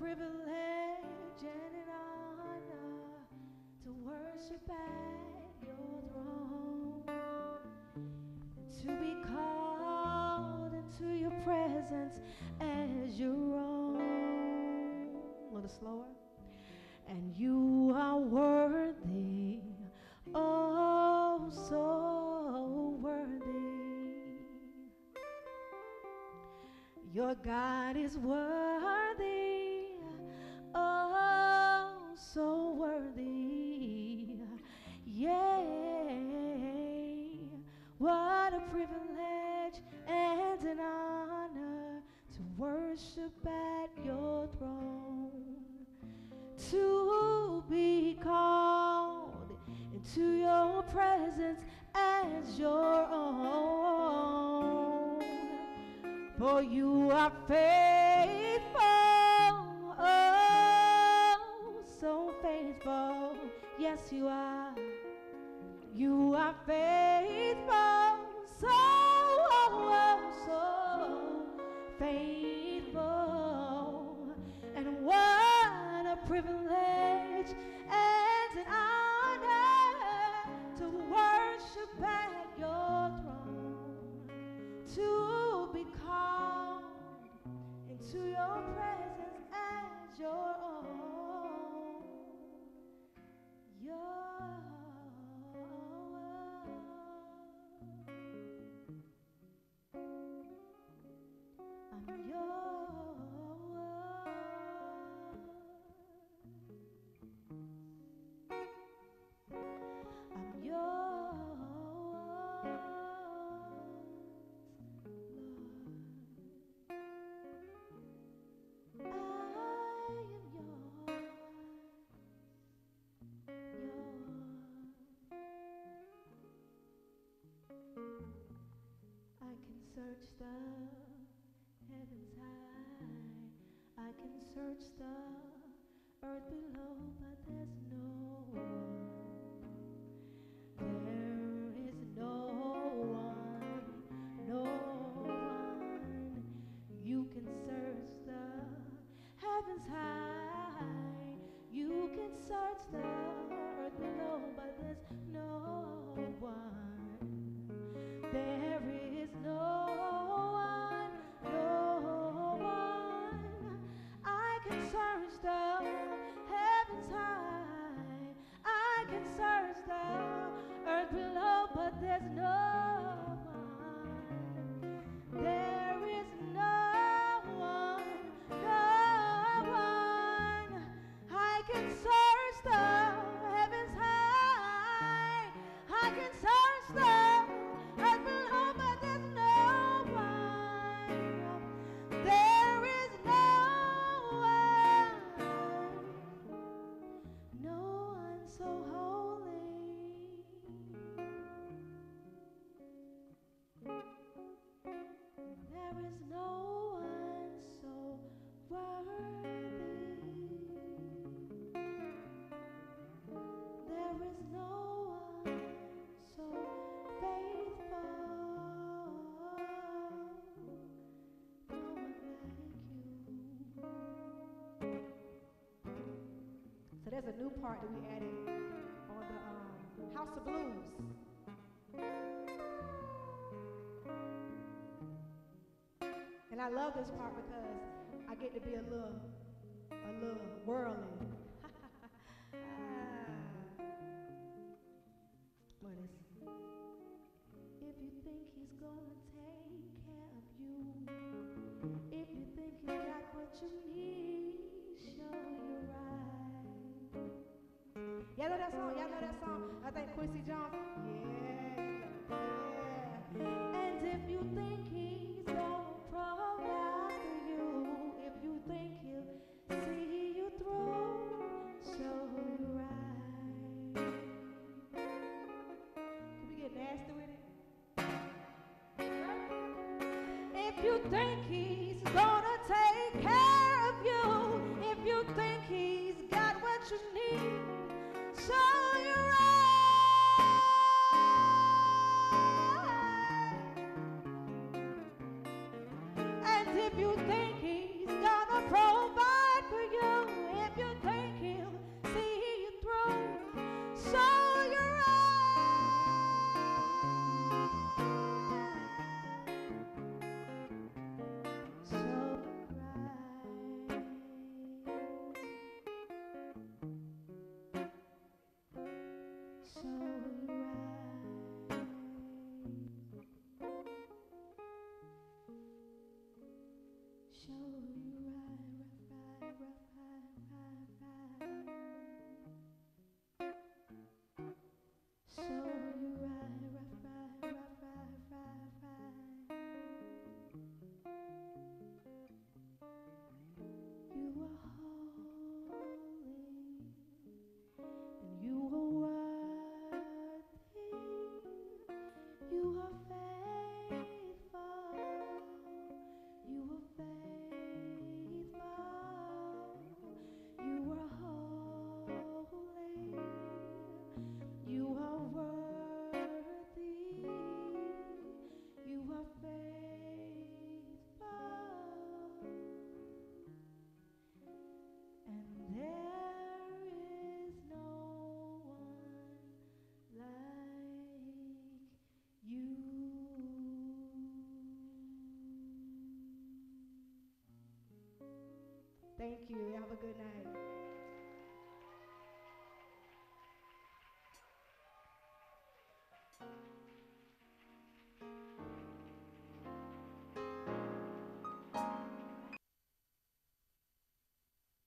privilege and an honor to worship at your throne, to be called into your presence as your own. A little slower. And you are worthy, oh, so worthy. Your God is worthy, what a privilege and an honor to worship at your throne, to be called into your presence as your own. For you are faithful, oh, so faithful. Yes, you are. You are faithful, so, so faithful. And what a privilege and an honor to worship at your throne, to be called into your presence as your own. Search the heavens high. I can search the earth below, but there's no one. Search the earth below, but there's no So there's a new part that we added on the um, House of Blues. And I love this part because I get to be a little, a little worldly. What is? If you think he's gonna take care of you, if you think he's got what you need, show you right. Y'all know that song? Y'all know that song? I think Quincy Jones. You think he's gonna show. Thank you. Have a good night.